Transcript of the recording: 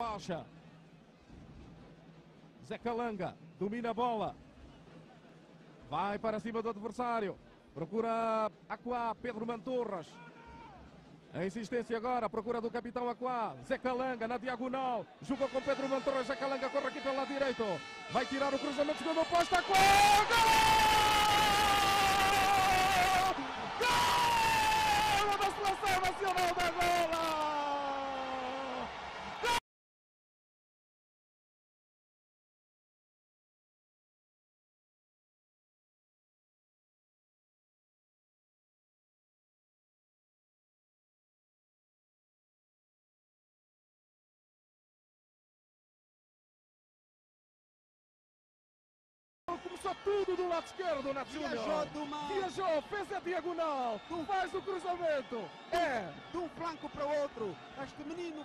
Baixa. Zé Calanga domina a bola. Vai para cima do adversário. Procura Aquá, Pedro Mantorras. A insistência agora, procura do capitão Aquá. Zé Calanga na diagonal. Jogou com Pedro Mantorras. Zé Calanga corre aqui pelo lado direito. Vai tirar o cruzamento, segundo posto. Aquá! Gol! Tudo do lado esquerdo, Nath Viajou Júnior. de uma- Viajou, fez a diagonal, Do- faz o cruzamento. É, de um flanco para o outro. Este menino